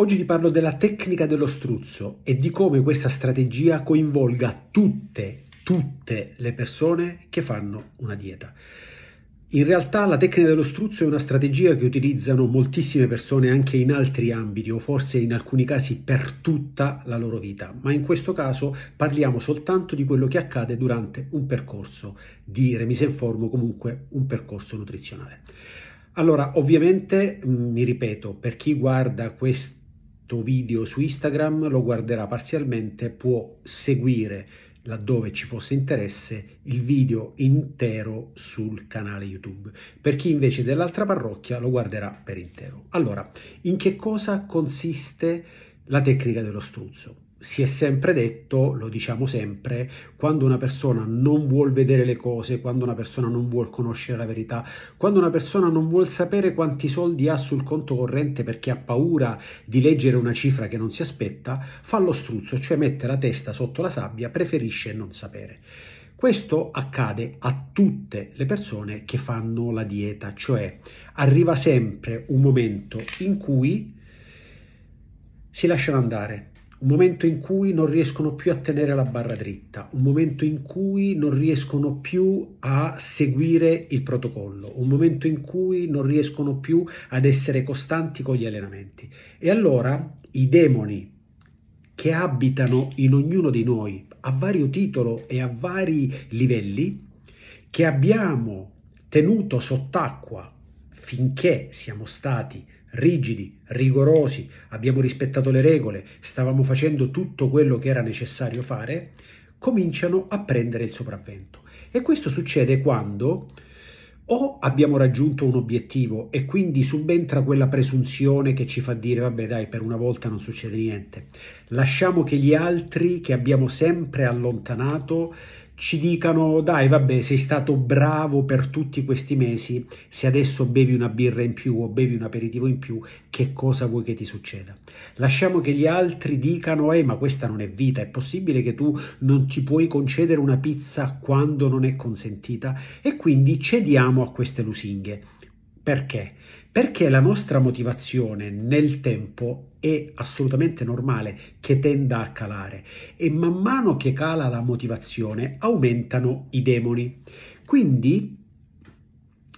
Oggi ti parlo della tecnica dello struzzo e di come questa strategia coinvolga tutte, tutte le persone che fanno una dieta. In realtà la tecnica dello struzzo è una strategia che utilizzano moltissime persone anche in altri ambiti o forse in alcuni casi per tutta la loro vita, ma in questo caso parliamo soltanto di quello che accade durante un percorso di remise in forma o comunque un percorso nutrizionale. Allora, ovviamente, mm, mi ripeto, per chi guarda questo video su Instagram, lo guarderà parzialmente, può seguire laddove ci fosse interesse il video intero sul canale YouTube. Per chi invece dell'altra parrocchia lo guarderà per intero. Allora, in che cosa consiste la tecnica dello struzzo? Si è sempre detto, lo diciamo sempre, quando una persona non vuole vedere le cose, quando una persona non vuole conoscere la verità, quando una persona non vuole sapere quanti soldi ha sul conto corrente perché ha paura di leggere una cifra che non si aspetta, fa lo struzzo, cioè mette la testa sotto la sabbia, preferisce non sapere. Questo accade a tutte le persone che fanno la dieta, cioè arriva sempre un momento in cui si lasciano andare, un momento in cui non riescono più a tenere la barra dritta, un momento in cui non riescono più a seguire il protocollo, un momento in cui non riescono più ad essere costanti con gli allenamenti. E allora i demoni che abitano in ognuno di noi a vario titolo e a vari livelli, che abbiamo tenuto sott'acqua finché siamo stati rigidi, rigorosi, abbiamo rispettato le regole, stavamo facendo tutto quello che era necessario fare, cominciano a prendere il sopravvento. E questo succede quando o abbiamo raggiunto un obiettivo e quindi subentra quella presunzione che ci fa dire vabbè dai per una volta non succede niente, lasciamo che gli altri che abbiamo sempre allontanato ci dicano dai vabbè sei stato bravo per tutti questi mesi, se adesso bevi una birra in più o bevi un aperitivo in più, che cosa vuoi che ti succeda? Lasciamo che gli altri dicano eh ma questa non è vita, è possibile che tu non ti puoi concedere una pizza quando non è consentita e quindi cediamo a queste lusinghe. Perché? Perché la nostra motivazione nel tempo è assolutamente normale che tenda a calare e man mano che cala la motivazione aumentano i demoni. Quindi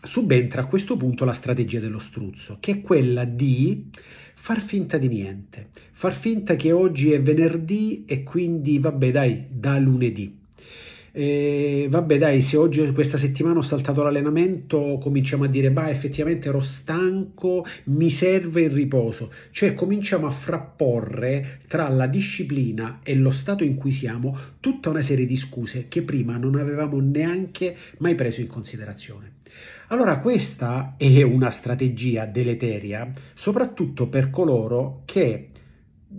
subentra a questo punto la strategia dello struzzo, che è quella di far finta di niente, far finta che oggi è venerdì e quindi vabbè dai, da lunedì e vabbè, dai, se oggi questa settimana ho saltato l'allenamento, cominciamo a dire, bah, effettivamente ero stanco, mi serve il riposo. Cioè, cominciamo a frapporre tra la disciplina e lo stato in cui siamo tutta una serie di scuse che prima non avevamo neanche mai preso in considerazione. Allora, questa è una strategia deleteria, soprattutto per coloro che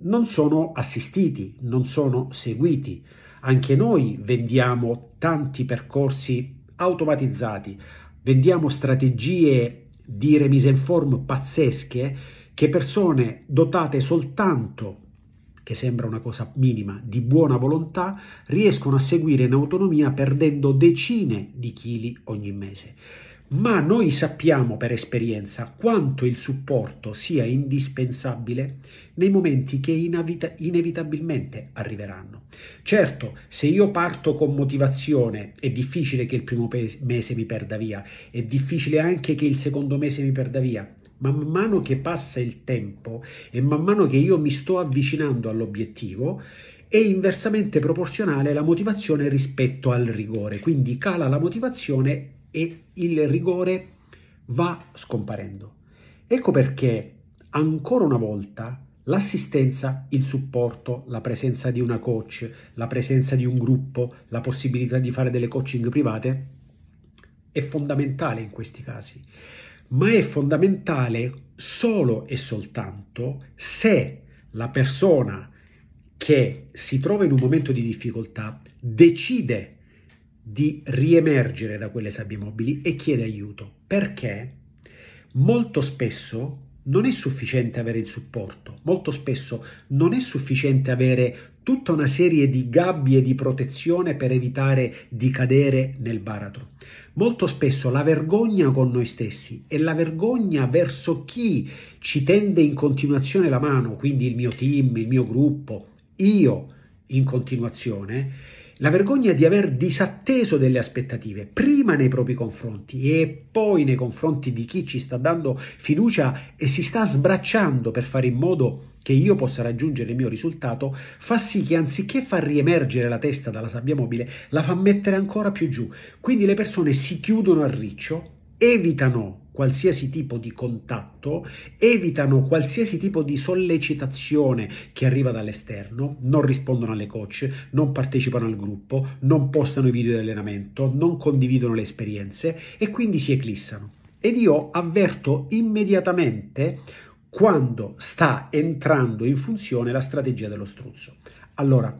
non sono assistiti, non sono seguiti anche noi vendiamo tanti percorsi automatizzati, vendiamo strategie di remise in form pazzesche che persone dotate soltanto che sembra una cosa minima, di buona volontà, riescono a seguire in autonomia perdendo decine di chili ogni mese ma noi sappiamo per esperienza quanto il supporto sia indispensabile nei momenti che inevita- inevitabilmente arriveranno. Certo, se io parto con motivazione è difficile che il primo pe- mese mi perda via, è difficile anche che il secondo mese mi perda via, ma man mano che passa il tempo e man mano che io mi sto avvicinando all'obiettivo, è inversamente proporzionale la motivazione rispetto al rigore, quindi cala la motivazione e il rigore va scomparendo. Ecco perché ancora una volta l'assistenza, il supporto, la presenza di una coach, la presenza di un gruppo, la possibilità di fare delle coaching private è fondamentale in questi casi, ma è fondamentale solo e soltanto se la persona che si trova in un momento di difficoltà decide di riemergere da quelle sabbie mobili e chiede aiuto. Perché? Molto spesso non è sufficiente avere il supporto, molto spesso non è sufficiente avere tutta una serie di gabbie di protezione per evitare di cadere nel baratro, molto spesso la vergogna con noi stessi e la vergogna verso chi ci tende in continuazione la mano, quindi il mio team, il mio gruppo, io in continuazione, la vergogna di aver disatteso delle aspettative, prima nei propri confronti e poi nei confronti di chi ci sta dando fiducia e si sta sbracciando per fare in modo che io possa raggiungere il mio risultato, fa sì che anziché far riemergere la testa dalla sabbia mobile, la fa mettere ancora più giù. Quindi le persone si chiudono a riccio, evitano qualsiasi tipo di contatto, evitano qualsiasi tipo di sollecitazione che arriva dall'esterno, non rispondono alle coach, non partecipano al gruppo, non postano i video di allenamento, non condividono le esperienze e quindi si eclissano. Ed io avverto immediatamente quando sta entrando in funzione la strategia dello struzzo. Allora,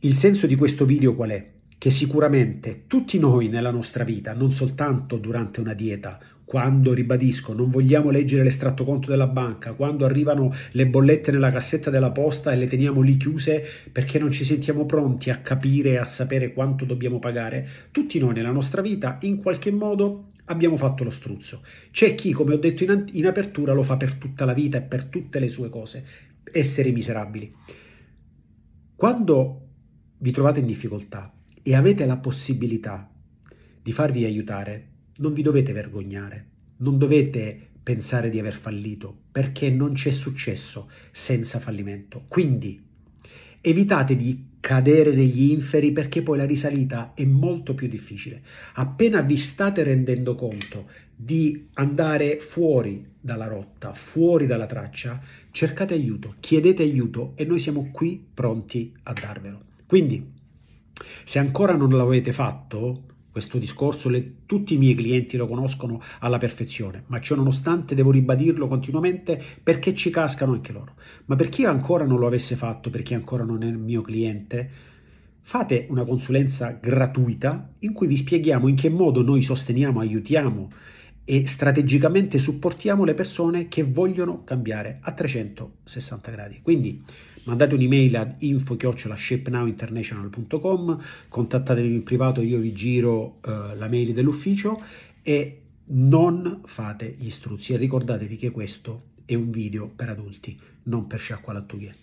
il senso di questo video qual è? Che sicuramente tutti noi nella nostra vita, non soltanto durante una dieta, quando, ribadisco, non vogliamo leggere l'estratto conto della banca, quando arrivano le bollette nella cassetta della posta e le teniamo lì chiuse perché non ci sentiamo pronti a capire e a sapere quanto dobbiamo pagare, tutti noi nella nostra vita in qualche modo abbiamo fatto lo struzzo. C'è chi, come ho detto in, in apertura, lo fa per tutta la vita e per tutte le sue cose, esseri miserabili. Quando vi trovate in difficoltà e avete la possibilità di farvi aiutare, non vi dovete vergognare, non dovete pensare di aver fallito, perché non c'è successo senza fallimento. Quindi evitate di cadere negli inferi perché poi la risalita è molto più difficile. Appena vi state rendendo conto di andare fuori dalla rotta, fuori dalla traccia, cercate aiuto, chiedete aiuto e noi siamo qui pronti a darvelo. Quindi, se ancora non l'avete fatto, questo discorso le, tutti i miei clienti lo conoscono alla perfezione, ma ciò nonostante devo ribadirlo continuamente perché ci cascano anche loro. Ma per chi ancora non lo avesse fatto, per chi ancora non è il mio cliente, fate una consulenza gratuita in cui vi spieghiamo in che modo noi sosteniamo, aiutiamo e strategicamente supportiamo le persone che vogliono cambiare a 360 gradi. Quindi mandate un'email ad info-shapenowinternational.com, contattatemi in privato, io vi giro uh, la mail dell'ufficio e non fate gli struzzi e ricordatevi che questo è un video per adulti, non per sciacqualattughe.